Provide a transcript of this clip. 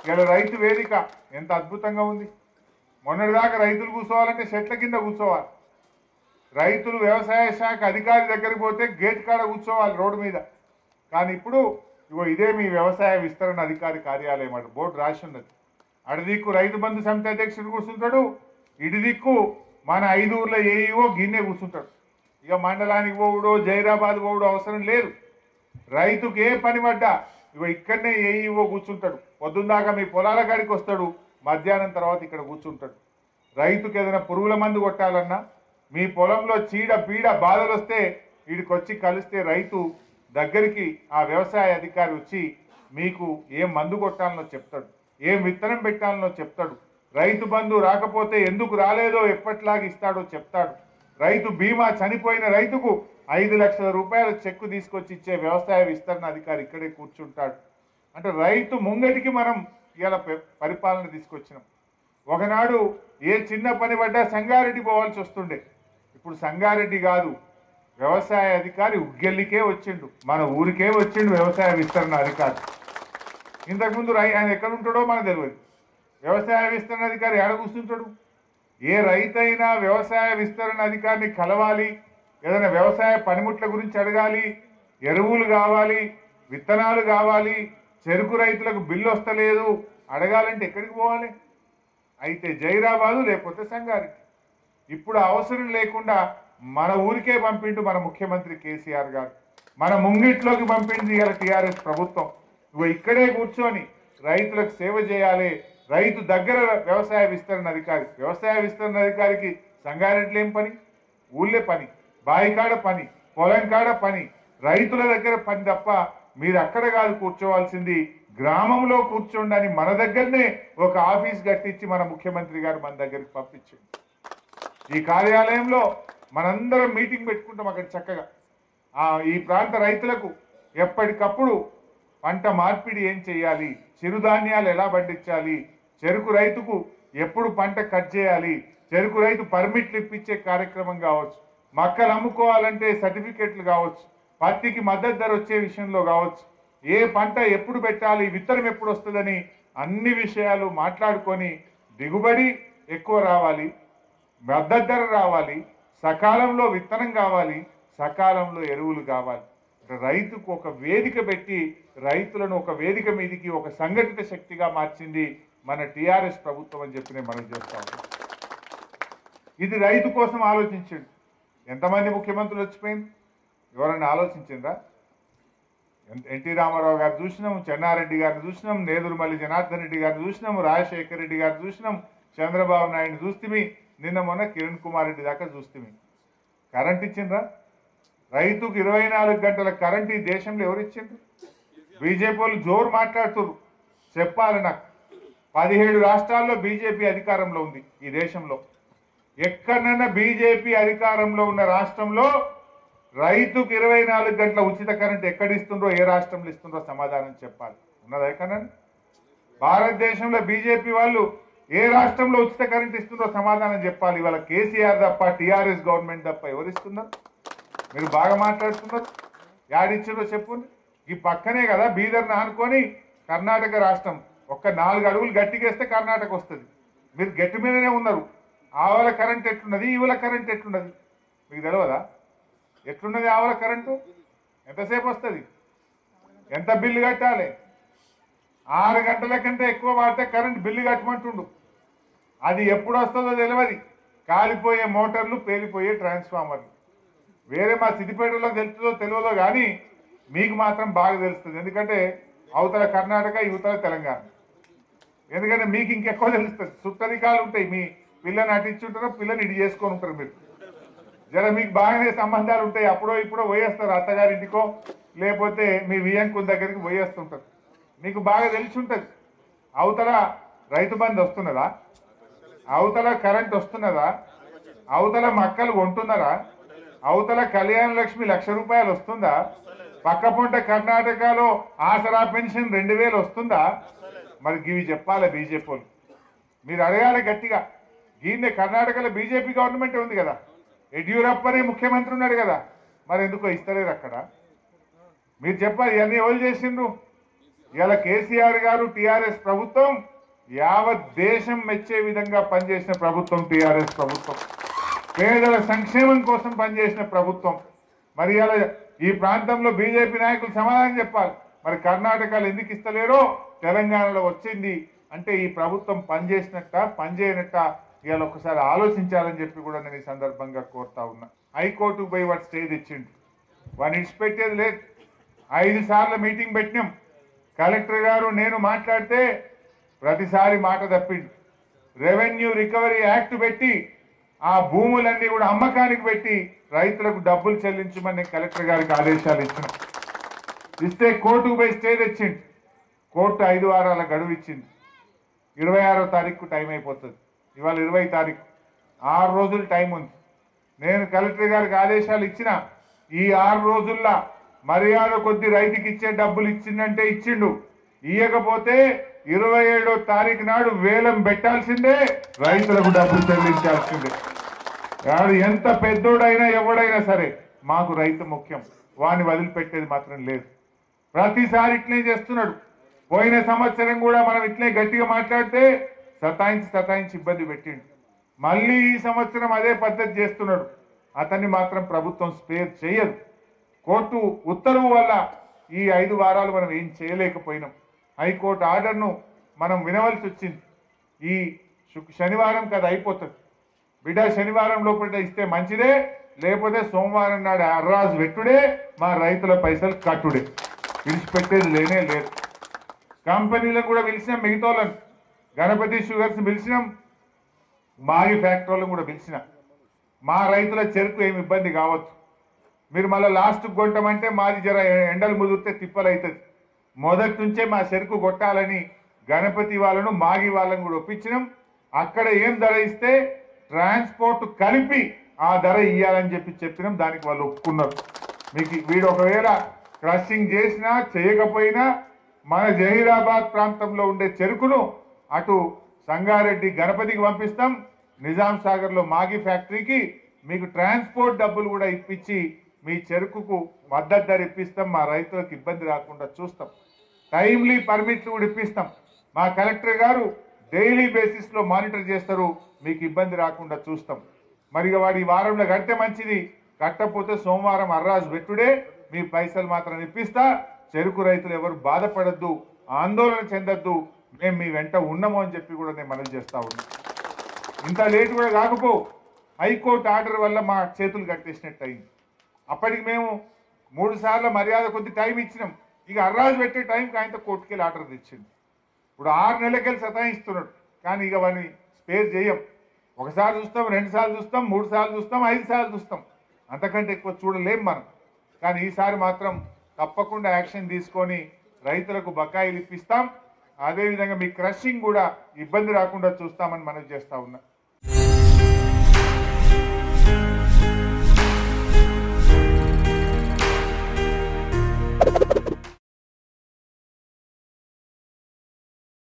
ఇక్కడ రైతు వేదిక ఎంత అద్భుతంగా ఉంది. మొన్నటిదాకా రైతులు కూర్చోవాలంటే చెట్ల కింద కూర్చోవాలి. రైతులు వ్యవసాయ శాఖ అధికారి దగ్గరికి పోతే గేట్ కాడ కూర్చోవాలి రోడ్డు మీద. కానీ ఇప్పుడు ఇగో ఇదే మీ వ్యవసాయ విస్తరణ అధికారి కార్యాలయం అటు బోర్డు రాసి ఉన్నది. అటు దిక్కు రైతు బంధు సమితి అధ్యక్షుడు కూర్చుంటాడు. ఇడిదిక్కు దిక్కు మన ఐదు ఊర్ల ఏఈఓ గిన్నె కూర్చుంటాడు. ఇక మండలానికి పోవుడో జైరాబాద్ పోవుడో అవసరం లేదు. రైతుకు ఏ పని పడ్డా ఇగో ఇక్కడనే ఏఈఓ కూర్చుంటాడు? పొద్దున్నాక మీ పొలాల కాడికి వస్తాడు మధ్యాహ్నం తర్వాత ఇక్కడ కూర్చుంటాడు. రైతుకి ఏదైనా పురుగుల మందు కొట్టాలన్నా మీ పొలంలో చీడ పీడ బాధలు వస్తే వీడికి వచ్చి కలిస్తే రైతు దగ్గరికి ఆ వ్యవసాయ అధికారి వచ్చి మీకు ఏం మందు కొట్టాలనో చెప్తాడు. ఏం విత్తనం పెట్టాలనో చెప్తాడు. రైతు బంధు రాకపోతే ఎందుకు రాలేదో ఎప్పట్లాగా ఇస్తాడో చెప్తాడు. రైతు బీమా చనిపోయిన రైతుకు ఐదు లక్షల రూపాయల చెక్కు తీసుకొచ్చి ఇచ్చే వ్యవసాయ విస్తరణ అధికారి ఇక్కడే కూర్చుంటాడు. అంటే రైతు ముంగటికి మనం ఇలా పరిపాలన తీసుకొచ్చినాం. ఒకనాడు ఏ చిన్న పని పడ్డా సంగారెడ్డి పోవాల్సి వస్తుండే. ఇప్పుడు సంగారెడ్డి కాదు వ్యవసాయ అధికారి ఉగ్గెల్లికే వచ్చిండు. మన ఊరికే వచ్చిండు వ్యవసాయ విస్తరణ అధికారి. ఇంతకుముందు రై ఆయన ఎక్కడ ఉంటాడో మనకు తెలియదు వ్యవసాయ విస్తరణ అధికారి ఎక్కడ కూర్చుంటాడు? ఏ రైతైనా వ్యవసాయ విస్తరణ అధికారిని కలవాలి ఏదైనా వ్యవసాయ పనిముట్ల గురించి అడగాలి ఎరువులు కావాలి విత్తనాలు కావాలి చెరుకు రైతులకు బిల్లు వస్తలేదు అడగాలంటే ఎక్కడికి పోవాలి? అయితే జైరాబాదు లేకపోతే సంగారెడ్డి. ఇప్పుడు అవసరం లేకుండా మన ఊరికే పంపిండు మన ముఖ్యమంత్రి కేసీఆర్ గారు. మన ముంగిట్లోకి పంపింది ఇవాళ టీఆర్ఎస్ ప్రభుత్వం. ఇగో ఇక్కడే కూర్చొని రైతులకు సేవ చేయాలి. రైతు దగ్గర వ్యవసాయ విస్తరణ అధికారి వ్యవసాయ విస్తరణ అధికారికి సంగారెడ్డిలో ఏం పని? ఊళ్ళే పని. బాయికాడ పని పొలం కాడ పని రైతుల దగ్గర పని తప్ప మీరు అక్కడ కాదు కూర్చోవాల్సింది. గ్రామంలో కూర్చోండి మన దగ్గరనే ఒక ఆఫీస్ కట్టించి మన ముఖ్యమంత్రి గారు మన దగ్గరికి పంపించింది. ఈ కార్యాలయంలో మనందరం మీటింగ్ పెట్టుకుంటాం అక్కడ చక్కగా. ఆ ఈ ప్రాంత రైతులకు ఎప్పటికప్పుడు పంట మార్పిడి ఏం చేయాలి? చిరుధాన్యాలు ఎలా పండించాలి? చెరుకు రైతుకు ఎప్పుడు పంట కట్ చేయాలి? చెరుకు రైతు పర్మిట్లు ఇప్పించే కార్యక్రమం కావచ్చు. మక్కలు అమ్ముకోవాలంటే సర్టిఫికెట్లు కావచ్చు పత్తికి మద్దతు ధర వచ్చే విషయంలో కావచ్చు ఏ పంట ఎప్పుడు పెట్టాలి విత్తనం ఎప్పుడు వస్తుందని అన్ని విషయాలు మాట్లాడుకొని దిగుబడి ఎక్కువ రావాలి మద్దతు ధర రావాలి సకాలంలో విత్తనం కావాలి సకాలంలో ఎరువులు కావాలి. రైతుకు ఒక వేదిక పెట్టి రైతులను ఒక వేదిక మీదికి ఒక సంఘటిత శక్తిగా మార్చింది మన టీఆర్ఎస్ ప్రభుత్వం అని చెప్పి నేను మనం చేస్తా ఇది రైతు కోసం ఆలోచించండి. ఎంతమంది ముఖ్యమంత్రులు వచ్చిపోయింది? ఎవరైనా ఆలోచించిందా ఎన్టీ రామారావు గారు చూసినాం చెన్నారెడ్డి గారిని చూసినాం నేదురుమల్లి జనార్దన్ రెడ్డి గారిని చూసినాం రాజశేఖర రెడ్డి గారు చూసినాం చంద్రబాబు నాయుడు చూస్తే నిన్న మొన్న కిరణ్ కుమార్ రెడ్డి దాకా చూస్తే కరెంట్ ఇచ్చిండ్రా? రైతుకు ఇరవై నాలుగు గంటల కరెంట్ ఈ దేశంలో ఎవరు ఇచ్చిండ్రు? బీజేపీ వాళ్ళు జోరు మాట్లాడుతున్నారు చెప్పాలి నాకు. పదిహేడు రాష్ట్రాల్లో బీజేపీ అధికారంలో ఉంది ఈ దేశంలో. ఎక్కడైనా బీజేపీ అధికారంలో ఉన్న రాష్ట్రంలో రైతుకు ఇరవై నాలుగు గంటల ఉచిత కరెంట్ ఎక్కడ ఇస్తుండ్రో ఏ రాష్ట్రంలో ఇస్తుండ్రో సమాధానం చెప్పాలి. ఉన్నదా ఎక్కడన్నా భారతదేశంలో బీజేపీ వాళ్ళు ఏ రాష్ట్రంలో ఉచిత కరెంట్ ఇస్తుందో సమాధానం చెప్పాలి. ఇవాళ కేసీఆర్ తప్ప టీఆర్ఎస్ గవర్నమెంట్ తప్ప ఎవరిస్తున్నారు మీరు బాగా మాట్లాడుతున్నారు. యాడిచ్చిందో చెప్పుంది ఈ పక్కనే కదా బీదర్ని ఆనుకొని కర్ణాటక రాష్ట్రం ఒక్క నాలుగు అడుగులు గట్టిగేస్తే కర్ణాటక వస్తుంది. మీరు గట్టి మీదనే ఉన్నారు. ఆవల కరెంట్ ఎట్లున్నది? ఈవల కరెంట్ ఎట్లున్నది? మీకు తెలియదా ఎట్లున్నది ఆవల కరెంటు? ఎంతసేపు వస్తుంది? ఎంత బిల్లు కట్టాలి? ఆరు గంటల కంటే ఎక్కువ వాడితే కరెంట్ బిల్లు కట్టమంటుండు. అది ఎప్పుడు వస్తుందో తెలియదు కాలిపోయే మోటార్లు పేలిపోయే ట్రాన్స్ఫార్మర్లు. వేరే మా సిద్దిపేటలో తెలుస్తుందో తెలియదో కానీ మీకు మాత్రం బాగా తెలుస్తుంది. ఎందుకంటే అవతల కర్ణాటక యువతల తెలంగాణ. ఎందుకంటే మీకు ఇంకెక్కువ తెలుస్తుంది. సుత్తరికాలు ఉంటాయి మీ పిల్లని అటించుంటారో పిల్లని ఇటు చేసుకొని ఉంటారు మీరు. జర మీకు బాగానే సంబంధాలు ఉంటాయి అప్పుడో ఇప్పుడో పోయేస్తారు అత్తగారింటికో లేకపోతే మీ వియంకుల దగ్గరికి పోయేస్తుంటారు. మీకు బాగా తెలిసి ఉంటుంది. అవతల రైతు బంధు వస్తున్నదా? అవతల కరెంట్ వస్తున్నదా? అవతల మక్కలు కొంటున్నారా? అవతల కళ్యాణ లక్ష్మి లక్ష రూపాయలు వస్తుందా? పక్క పొంట కర్ణాటకలో ఆసరా పెన్షన్ రెండు వేలు వస్తుందా? మరి ఇవి చెప్పాలి బీజేపీ మీరు అడగాలి గట్టిగా. దీన్నే కర్ణాటకలో బీజేపీ గవర్నమెంట్ ఉంది కదా. యడ్యూరప్పనే ముఖ్యమంత్రి ఉన్నాడు కదా. మరి ఎందుకో ఇస్తలేరు అక్కడ? మీరు చెప్పాలి ఇవన్నీ ఎవరు చేసిండ్రు? ఇలా కేసీఆర్ గారు టీఆర్ఎస్ ప్రభుత్వం యావత్ దేశం మెచ్చే విధంగా పనిచేసిన ప్రభుత్వం టీఆర్ఎస్ ప్రభుత్వం. పేదల సంక్షేమం కోసం పనిచేసిన ప్రభుత్వం. మరి ఇలా ఈ ప్రాంతంలో బీజేపీ నాయకులు సమాధానం చెప్పాలి. మరి కర్ణాటకలో ఎందుకు ఇస్తలేరో? తెలంగాణలో వచ్చింది. అంటే ఈ ప్రభుత్వం పనిచేసినట్ట పనిచేయనట్ట? ఇవాళ ఒకసారి ఆలోచించాలని చెప్పి కూడా నేను ఈ సందర్భంగా కోరుతా ఉన్నా. హైకోర్టుకు పోయి వాడు స్టే తెచ్చిండు. వాడిని ఇడిచిపెట్టేది లేదు. ఐదు సార్లు మీటింగ్ పెట్టినాం. కలెక్టర్ గారు నేను మాట్లాడితే ప్రతిసారి మాట తప్పిండు. రెవెన్యూ రికవరీ యాక్ట్ పెట్టి ఆ భూములన్నీ కూడా అమ్మకానికి పెట్టి రైతులకు డబ్బులు చెల్లించమని నేను కలెక్టర్ గారికి ఆదేశాలు ఇచ్చిన. ఇస్తే కోర్టుకు పోయి స్టే తెచ్చిండు. కోర్టు ఐదు వారాల గడువు ఇచ్చింది. ఇరవై ఆరో తారీఖు టైం అయిపోతుంది. ఇవాళ ఇరవై తారీఖు. ఆరు రోజులు టైం ఉంది. నేను కలెక్టర్ గారికి ఆదేశాలు ఇచ్చిన ఈ ఆరు రోజుల్లో మర్యాద కొద్ది రైతుకి ఇచ్చే డబ్బులు ఇచ్చిందంటే ఇచ్చిండు. ఇయ్యకపోతే ఇరవై ఏడో తారీఖు నాడు వేలం పెట్టాల్సిందే రైతులకు డబ్బులు చెల్లించాల్సిందే. వాడు ఎంత పెద్దోడైనా ఎవడైనా సరే మాకు రైతు ముఖ్యం. వాని వదిలిపెట్టేది మాత్రం లేదు. ప్రతిసారి ఇట్లే చేస్తున్నాడు. పోయిన సంవత్సరం కూడా మనం ఇట్లే గట్టిగా మాట్లాడితే సతాయించి సతాయించి ఇబ్బంది పెట్టిండు. మళ్ళీ ఈ సంవత్సరం అదే పద్ధతి చేస్తున్నాడు. అతన్ని మాత్రం ప్రభుత్వం స్పేర్ చేయదు. కోర్టు ఉత్తర్వు వల్ల ఈ ఐదు వారాలు మనం ఏం చేయలేకపోయినాం. హైకోర్టు ఆర్డర్ను మనం వినవలసి వచ్చింది. ఈ శుక్- శనివారం కదా అయిపోతుంది. బిడ్డ శనివారం లోపల ఇస్తే మంచిదే లేకపోతే సోమవారం నాడు అర్రాజు పెట్టుడే మా రైతుల పైసలు కట్టుడే. విడిచిపెట్టేది లేనే లేదు. కంపెనీలకు కూడా పిలిచిన మిగతా వాళ్ళని గణపతి షుగర్స్ పిలిచినాం. మాగి ఫ్యాక్టరీలను కూడా పిలిచిన. మా రైతుల చెరుకు ఏమి ఇబ్బంది కావచ్చు. మీరు మళ్ళీ లాస్ట్ కొట్టమంటే మాది జర ఎండలు ముదిరితే తిప్పలు అవుతుంది మొదటి నుంచే మా చెరుకు కొట్టాలని గణపతి వాళ్ళను మాగి వాళ్ళను కూడా ఒప్పించినాం. అక్కడ ఏం ధర ఇస్తే ట్రాన్స్పోర్ట్ కలిపి ఆ ధర ఇవ్వాలని చెప్పి చెప్పినాం. దానికి వాళ్ళు ఒప్పుకున్నారు. మీకు వీడు ఒకవేళ క్రషింగ్ చేసినా చేయకపోయినా మన జహీరాబాద్ ప్రాంతంలో ఉండే చెరుకును అటు సంగారెడ్డి గణపతికి పంపిస్తాం నిజాం సాగర్లో మాగి ఫ్యాక్టరీకి మీకు ట్రాన్స్పోర్ట్ డబ్బులు కూడా ఇప్పించి మీ చెరుకుకు మద్దతు ధర ఇప్పిస్తాం మా రైతులకు ఇబ్బంది రాకుండా చూస్తాం. టైమ్లీ పర్మిట్లు కూడా ఇప్పిస్తాం. మా కలెక్టర్ గారు డైలీ బేసిస్లో మానిటర్ చేస్తారు మీకు ఇబ్బంది రాకుండా చూస్తాం. మరి వాడి వారంలో కడితే మంచిది కట్టకపోతే సోమవారం అర్రాజు పెట్టుడే మీ పైసలు మాత్రం ఇప్పిస్తా చెరుకు రైతులు ఎవరు బాధపడద్దు ఆందోళన చెందొద్దు మేము మీ వెంట ఉన్నాము అని చెప్పి కూడా నేను మనం చేస్తా ఉన్నా. ఇంత లేట్ కూడా కాకపో హైకోర్టు ఆర్డర్ వల్ల మా చేతులు కట్టేసినట్టు అయింది. అప్పటికి మేము మూడు సార్లు మర్యాద కొద్ది టైం ఇచ్చినాం. ఇక అర్రాజు పెట్టే టైంకి ఆయనతో కోర్టుకెళ్ళి ఆర్డర్ తెచ్చింది. ఇప్పుడు ఆరు నెలలకెళ్ళి సతాయిస్తున్నాడు. కానీ ఇక వాడిని స్పేర్ చేయం. ఒకసారి చూస్తాం రెండు సార్లు చూస్తాం మూడు సార్లు చూస్తాం ఐదు సార్లు చూస్తాం. అంతకంటే ఎక్కువ చూడలేం మనం. కానీ ఈసారి మాత్రం తప్పకుండా యాక్షన్ తీసుకొని రైతులకు బకాయిలు ఇప్పిస్తాం. అదేవిధంగా మీ క్రషింగ్ కూడా ఇబ్బంది రాకుండా చూస్తామని మనం చేస్తూ ఉన్నా. you